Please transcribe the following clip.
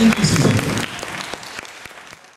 In this season.